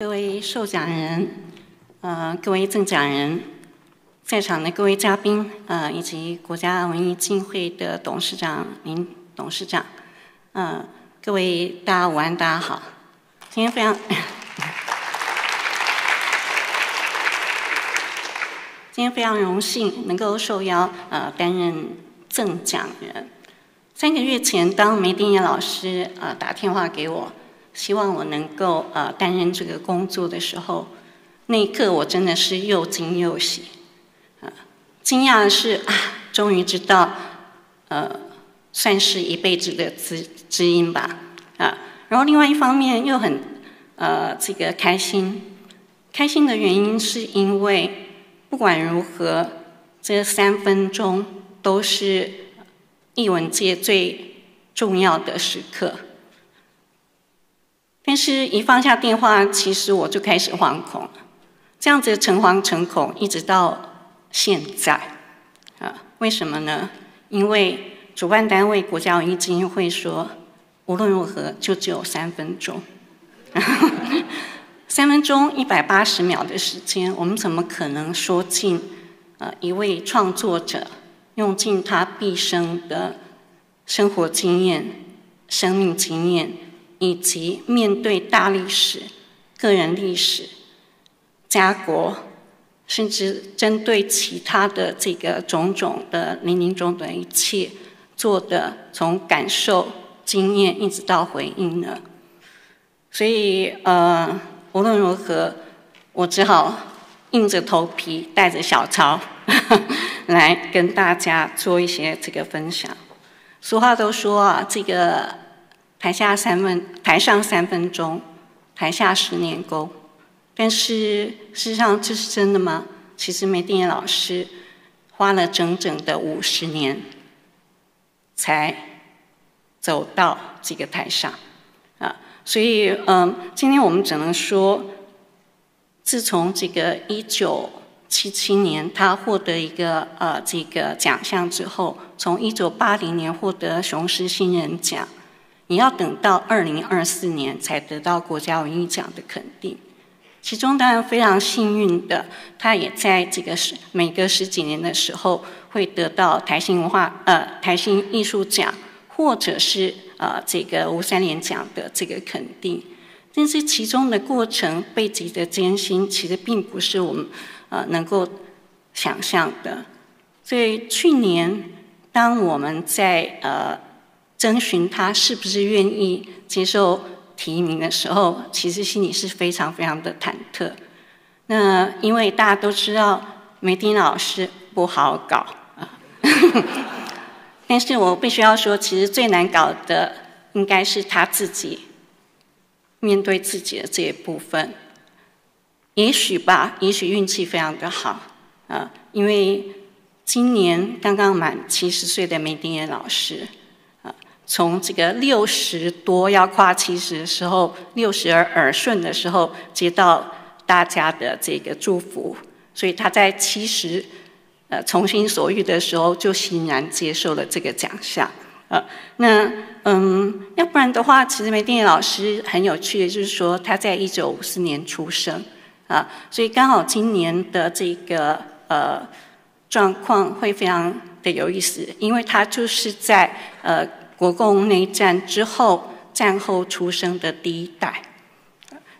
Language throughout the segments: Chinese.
各位受奖人，呃，各位赠奖人，在场的各位嘉宾，呃，以及国家文艺基金会的董事长林董事长，呃，各位大家午安，大家好。今天非常，今天非常荣幸能够受邀呃担任赠奖人。三个月前，当梅丁叶老师呃打电话给我。希望我能够呃担任这个工作的时候，那一刻我真的是又惊又喜，啊，惊讶的是啊，终于知道，呃，算是一辈子的知知音吧，啊，然后另外一方面又很呃这个开心，开心的原因是因为不管如何，这三分钟都是艺文界最重要的时刻。但是，一放下电话，其实我就开始惶恐。这样子诚惶诚恐，一直到现在，啊，为什么呢？因为主办单位国家文艺基金会说，无论如何就只有三分钟，三分钟一百八十秒的时间，我们怎么可能说尽？呃，一位创作者用尽他毕生的生活经验、生命经验。以及面对大历史、个人历史、家国，甚至针对其他的这个种种的零零总总的一切，做的从感受、经验一直到回应呢？所以，呃，无论如何，我只好硬着头皮带着小抄 来跟大家做一些这个分享。俗话都说啊，这个。台下三分，台上三分钟，台下十年功。但是事实上这是真的吗？其实梅定老师花了整整的五十年，才走到这个台上啊。所以嗯，今天我们只能说，自从这个一九七七年他获得一个呃这个奖项之后，从一九八零年获得雄狮新人奖。你要等到二零二四年才得到国家文艺奖的肯定，其中当然非常幸运的，他也在这个十每隔十几年的时候会得到台新文化呃台新艺术奖，或者是呃这个吴三连奖的这个肯定，但是其中的过程背脊的艰辛，其实并不是我们呃能够想象的。所以去年当我们在呃。征询他是不是愿意接受提名的时候，其实心里是非常非常的忐忑。那因为大家都知道梅丁老师不好搞啊，但是我必须要说，其实最难搞的应该是他自己面对自己的这一部分。也许吧，也许运气非常的好啊，因为今年刚刚满七十岁的梅丁老师。从这个六十多要跨七十的时候，六十而耳顺的时候，接到大家的这个祝福，所以他在七十呃从心所欲的时候，就欣然接受了这个奖项。呃，那嗯，要不然的话，其实梅定老师很有趣的，就是说他在一九五四年出生啊，所以刚好今年的这个呃状况会非常的有意思，因为他就是在呃。国共内战之后，战后出生的第一代，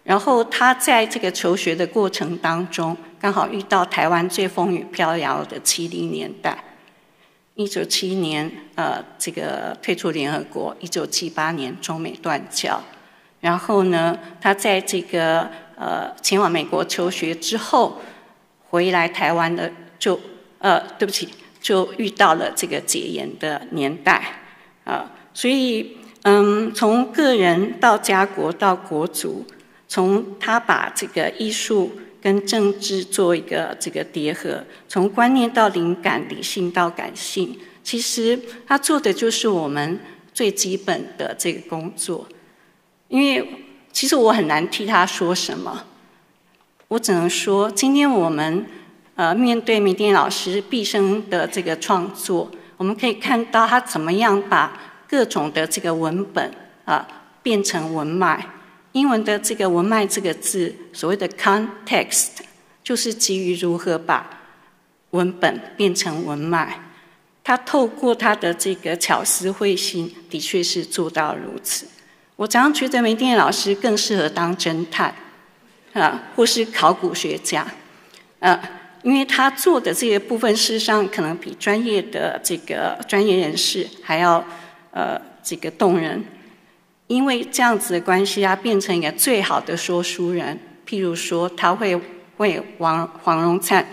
然后他在这个求学的过程当中，刚好遇到台湾最风雨飘摇的七零年代。一九七一年，呃，这个退出联合国；一九七八年，中美断交。然后呢，他在这个呃前往美国求学之后，回来台湾的就呃，对不起，就遇到了这个解严的年代。啊，所以，嗯，从个人到家国到国族，从他把这个艺术跟政治做一个这个叠合，从观念到灵感，理性到感性，其实他做的就是我们最基本的这个工作。因为其实我很难替他说什么，我只能说，今天我们呃面对明天老师毕生的这个创作。我们可以看到他怎么样把各种的这个文本啊变成文脉，英文的这个文脉这个字，所谓的 context，就是基于如何把文本变成文脉。他透过他的这个巧思慧心，的确是做到如此。我常常觉得梅甸老师更适合当侦探，啊，或是考古学家，啊，因为他做的这些部分，事实上可能比专业的这个专业人士还要呃这个动人。因为这样子的关系，他变成一个最好的说书人。譬如说，他会为王黄荣灿。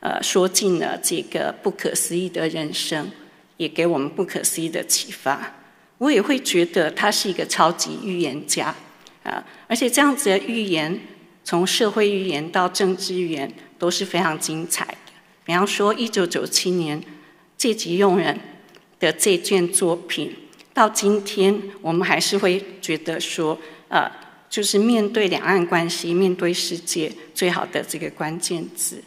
呃，说尽了这个不可思议的人生，也给我们不可思议的启发。我也会觉得他是一个超级预言家啊，而且这样子的预言，从社会预言到政治预言都是非常精彩的。比方说，一九九七年《借机用人》的这件作品，到今天我们还是会觉得说，呃，就是面对两岸关系、面对世界最好的这个关键字。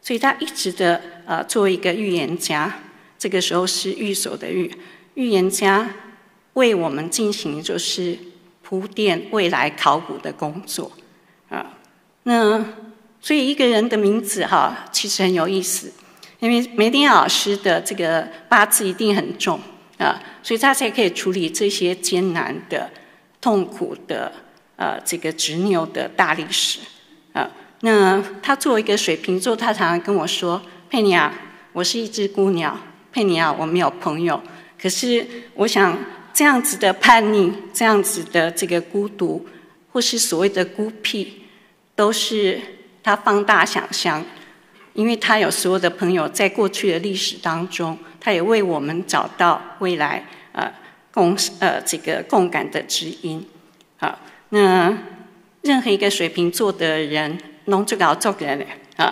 所以他一直的呃，作为一个预言家，这个时候是预所的预预言家，为我们进行就是铺垫未来考古的工作。那所以一个人的名字哈，其实很有意思，因为梅丁老师的这个八字一定很重啊，所以他才可以处理这些艰难的、痛苦的呃这个执拗的大历史啊。那他作为一个水瓶座，他常常跟我说：“佩妮啊，我是一只孤鸟。佩妮啊，我没有朋友。可是我想，这样子的叛逆，这样子的这个孤独，或是所谓的孤僻，都是他放大想象，因为他有所有的朋友，在过去的历史当中，他也为我们找到未来呃共呃这个共感的知音。好，那任何一个水瓶座的人。”弄这个做给人啊，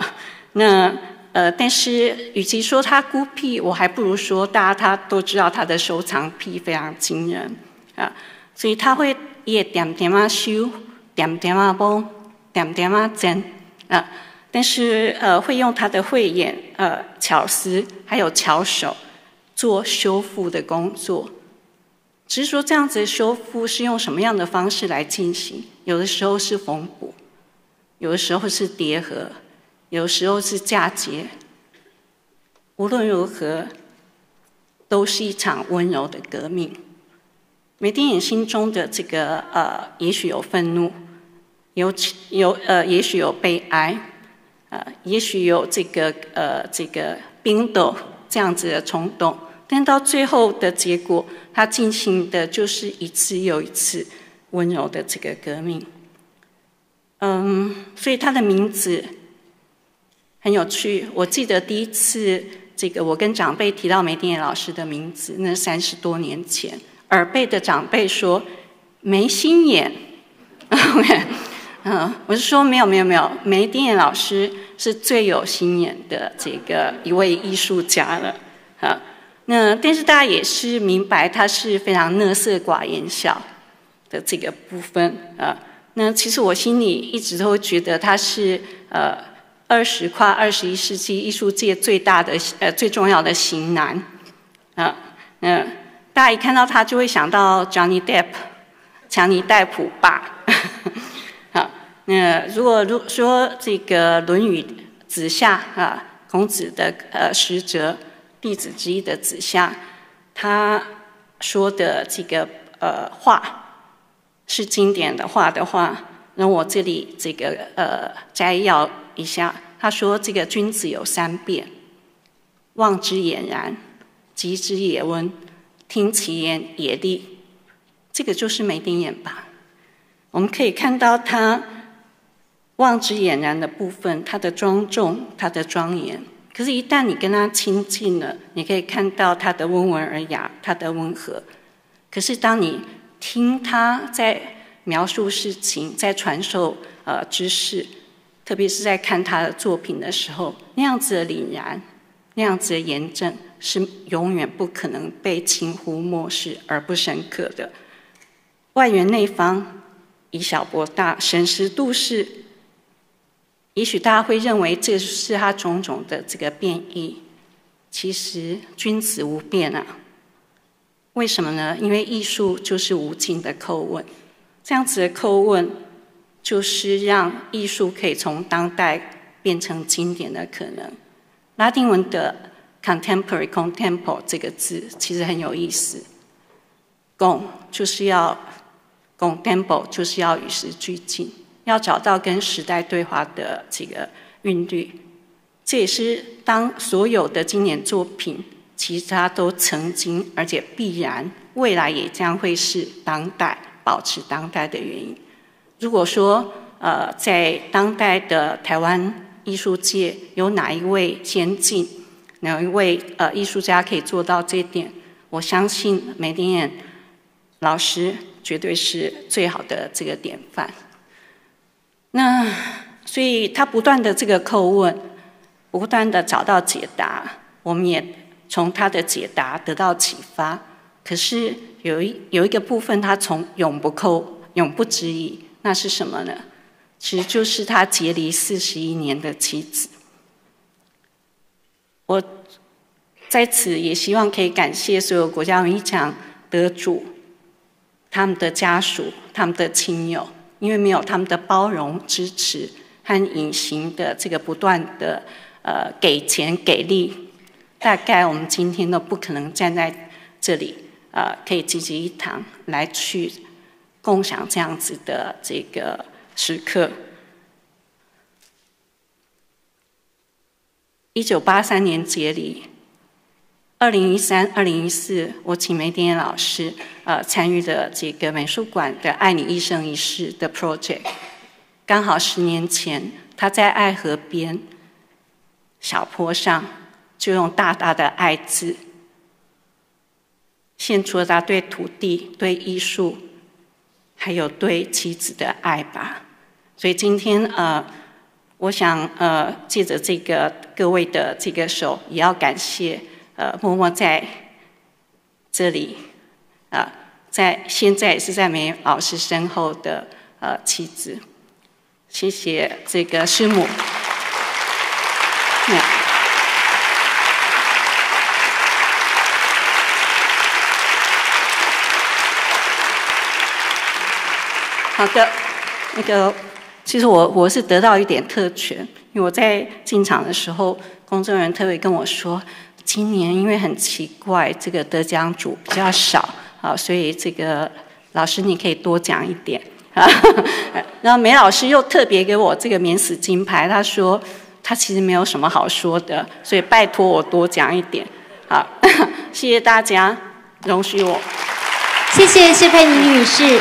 那呃，但是与其说他孤僻，我还不如说大家他都知道他的收藏癖非常惊人啊，所以他会也点点啊修，点点啊帮，点点啊整啊，但是呃，会用他的慧眼、呃巧思还有巧手做修复的工作。只是说这样子修复是用什么样的方式来进行？有的时候是缝补。有的时候是叠合，有时候是嫁接。无论如何，都是一场温柔的革命。梅丁眼心中的这个呃，也许有愤怒，有有呃，也许有悲哀，呃，也许有这个呃，这个冰斗这样子的冲动。但到最后的结果，他进行的就是一次又一次温柔的这个革命。嗯，所以他的名字很有趣。我记得第一次这个我跟长辈提到梅丁老师的名字，那三十多年前，耳背的长辈说没心眼。嗯，我是说没有没有没有，梅丁老师是最有心眼的这个一位艺术家了。啊，那但是大家也是明白他是非常乐色寡言笑的这个部分啊。那其实我心里一直都觉得他是呃二十跨二十一世纪艺术界最大的呃最重要的型男，啊，嗯，大家一看到他就会想到 Johnny Depp，强尼戴普吧，好，那如果如说这个《论语》子夏啊，孔子的呃使者弟子之一的子夏，他说的这个呃话。是经典的话的话，那我这里这个呃摘要一下。他说：“这个君子有三变，望之俨然，及之也温，听其言也利。”这个就是眉顶眼吧？我们可以看到他望之俨然的部分，他的庄重，他的庄严。可是，一旦你跟他亲近了，你可以看到他的温文尔雅，他的温和。可是，当你听他在描述事情，在传授呃知识，特别是在看他的作品的时候，那样子的凛然，那样子的严正，是永远不可能被轻忽漠视而不深刻的。外圆内方，以小博大，审时度势。也许大家会认为这是他种种的这个变异，其实君子无变啊。为什么呢？因为艺术就是无尽的叩问，这样子的叩问，就是让艺术可以从当代变成经典的可能。拉丁文的 contemporary contempor 这个字其实很有意思，con 就是要 contempo 就是要与时俱进，要找到跟时代对话的这个韵律。这也是当所有的经典作品，其实它都曾经，而且必然未来也将会是当代保持当代的原因。如果说呃，在当代的台湾艺术界有哪一位先进，哪一位呃艺术家可以做到这点，我相信梅丁眼老师绝对是最好的这个典范。那所以他不断的这个叩问。不断的找到解答，我们也从他的解答得到启发。可是有一有一个部分，他从永不扣、永不质疑，那是什么呢？其实就是他结离四十一年的妻子。我在此也希望可以感谢所有国家文艺奖得主、他们的家属、他们的亲友，因为没有他们的包容、支持和隐形的这个不断的。呃，给钱给力，大概我们今天都不可能站在这里，呃，可以聚集一堂来去共享这样子的这个时刻。一九八三年结礼，二零一三、二零一四，我请梅丁老师呃参与的这个美术馆的“爱你一生一世”的 project，刚好十年前他在爱河边。小坡上，就用大大的爱字，献出了他对土地、对艺术，还有对妻子的爱吧。所以今天呃，我想呃，借着这个各位的这个手，也要感谢呃，默默在这里啊，在现在是在梅老师身后的呃妻子，谢谢这个师母。好的，那个其实我我是得到一点特权，因为我在进场的时候，工作人员特别跟我说，今年因为很奇怪，这个得奖组比较少啊，所以这个老师你可以多讲一点啊。然后梅老师又特别给我这个免死金牌，他说。他其实没有什么好说的，所以拜托我多讲一点。好，谢谢大家，容许我。谢谢谢佩妮女士。